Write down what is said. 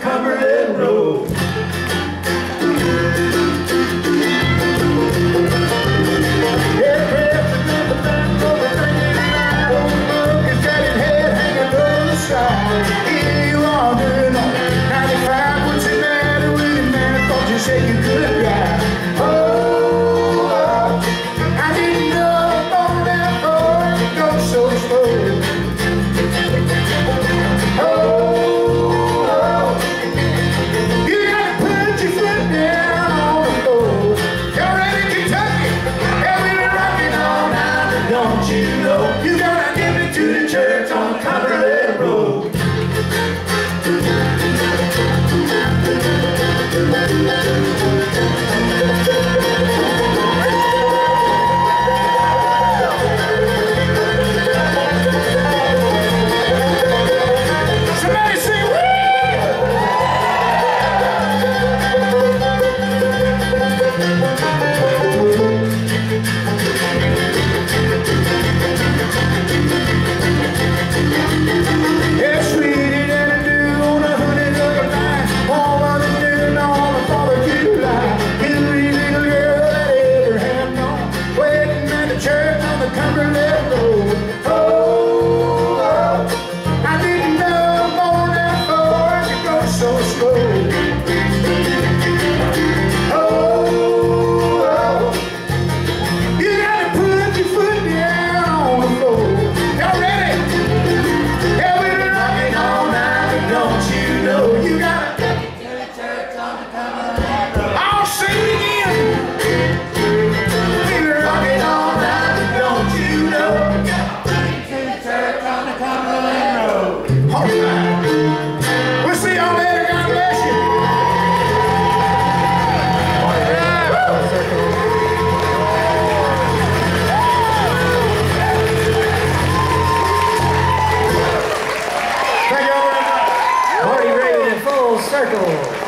cover full circle.